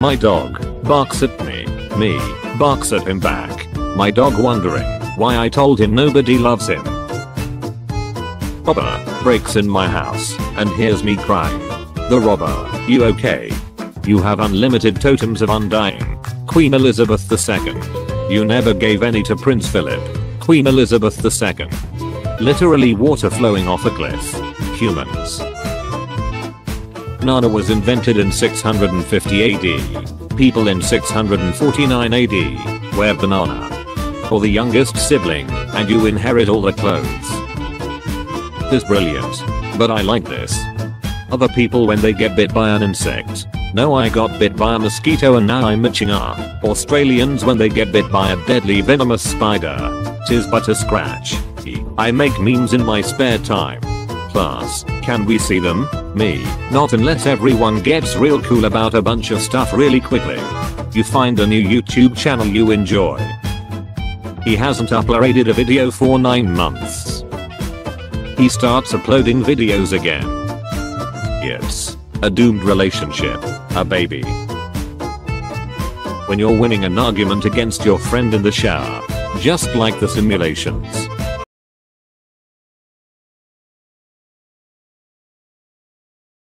My dog barks at me. Me barks at him back. My dog wondering why I told him nobody loves him. Robber breaks in my house and hears me crying. The robber, you okay? You have unlimited totems of undying. Queen Elizabeth II. You never gave any to Prince Philip. Queen Elizabeth II. Literally water flowing off a cliff. Humans. Banana was invented in 650 AD. People in 649 AD where banana. Or the youngest sibling, and you inherit all the clothes. This brilliant. But I like this. Other people when they get bit by an insect. No I got bit by a mosquito and now I'm itching up. Australians when they get bit by a deadly venomous spider. Tis but a scratch. I make memes in my spare time. Plus, can we see them? Me. Not unless everyone gets real cool about a bunch of stuff really quickly. You find a new YouTube channel you enjoy. He hasn't uploaded a video for 9 months. He starts uploading videos again. It's a doomed relationship. A baby. When you're winning an argument against your friend in the shower. Just like the simulations.